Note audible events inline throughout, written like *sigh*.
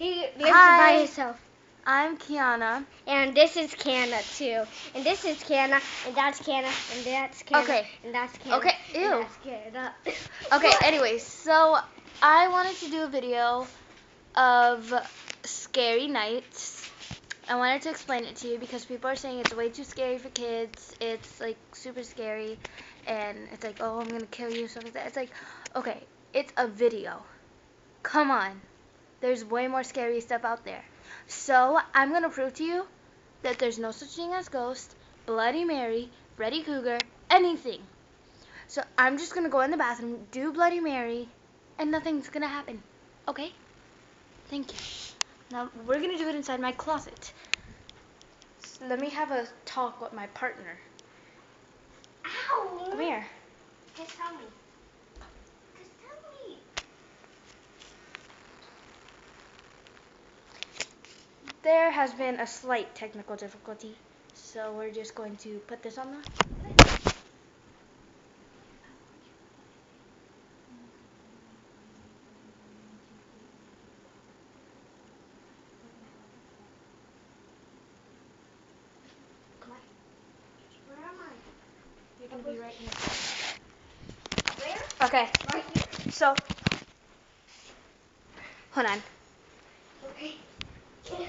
He lives Hi. by himself. I'm Kiana. And this is Canna too. And this is Canna. And that's Canna. And that's Canna. Okay. And that's Canna. Okay, ew. *laughs* Okay, anyways, so I wanted to do a video of scary nights. I wanted to explain it to you because people are saying it's way too scary for kids. It's like super scary and it's like, oh, I'm going to kill you, stuff like that. It's like, okay, it's a video. Come on. There's way more scary stuff out there. So I'm going to prove to you that there's no such thing as ghost, Bloody Mary, Freddy Krueger, anything. So I'm just going to go in the bathroom, do Bloody Mary, and nothing's going to happen. Okay? Thank you. Now we're going to do it inside my closet. So let me have a talk with my partner. Ow. Come here. Just tell me. Just tell me. There has been a slight technical difficulty, so we're just going to put this on the. Come on. Where am I? You're gonna be right Okay, Right so hold on. Okay. I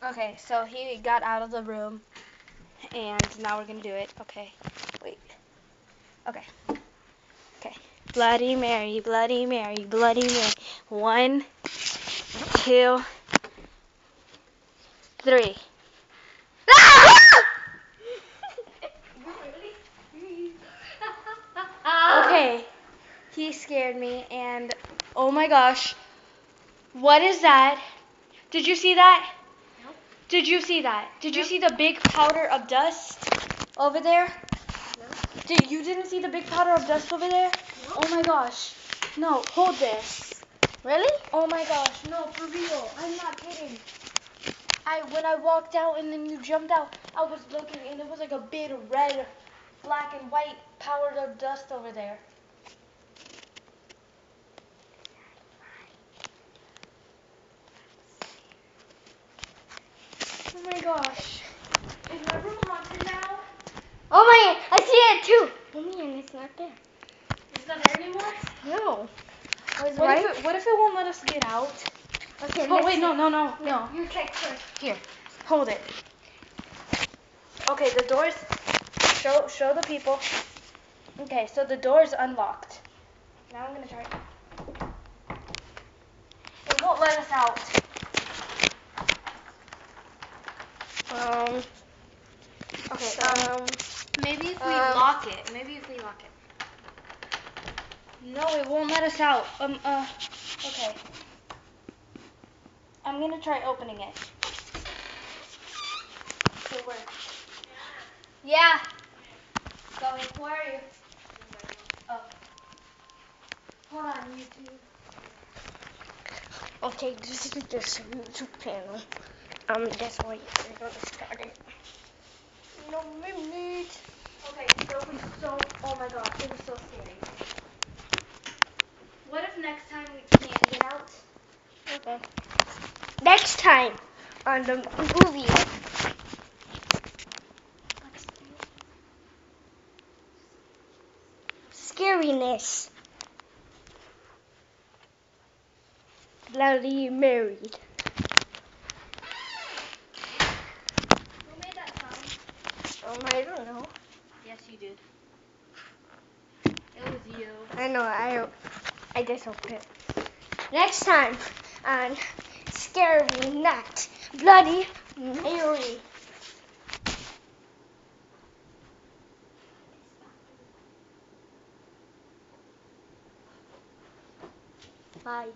Okay, so he got out of the room, and now we're gonna do it. Okay, wait. Okay. Okay. Bloody Mary, Bloody Mary, Bloody Mary. One, two, three. *laughs* Okay. He scared me, and oh my gosh. What is that? Did you see that? Nope. Did you see that? Did you Nope. see the big powder of dust over there? Did you didn't see the big powder of dust over there? Nope. Oh my gosh. No, hold this. Really? Oh my gosh. No, for real. I'm not kidding. I when I walked out and then you jumped out, I was looking and it was like a big red, black and white powder of dust over there. Oh my gosh. Is my room haunted now? Oh my! I see it too. Oh man, it's not there. It's not there anymore? No. What right? if, it, what if it won't let us get out? Okay. Oh wait, see. no, no, no, no. You check first. Here, hold it. Okay, the doors. Show, show the people. Okay, so the door is unlocked. Now I'm gonna try. It won't let us out. Um. Okay, So- um, maybe if we um, lock it. Maybe if we lock it. No, it won't let us out. Um, uh, okay. I'm gonna try opening it. Yeah. Going, where are you? Oh. Hold on, YouTube. Okay, this is just a YouTube channel. Um, that's why we're gonna start it. No minute. Okay, so we so oh my god, it was so scary. What if next time we can't get out? Okay. Next time on the movie. Scariness. Bloody married. Who made that sound? Um, I don't know. Yes, you did. It was you. I know. I I just hope it. Next time on Scary Night, Bloody Mary. Bye.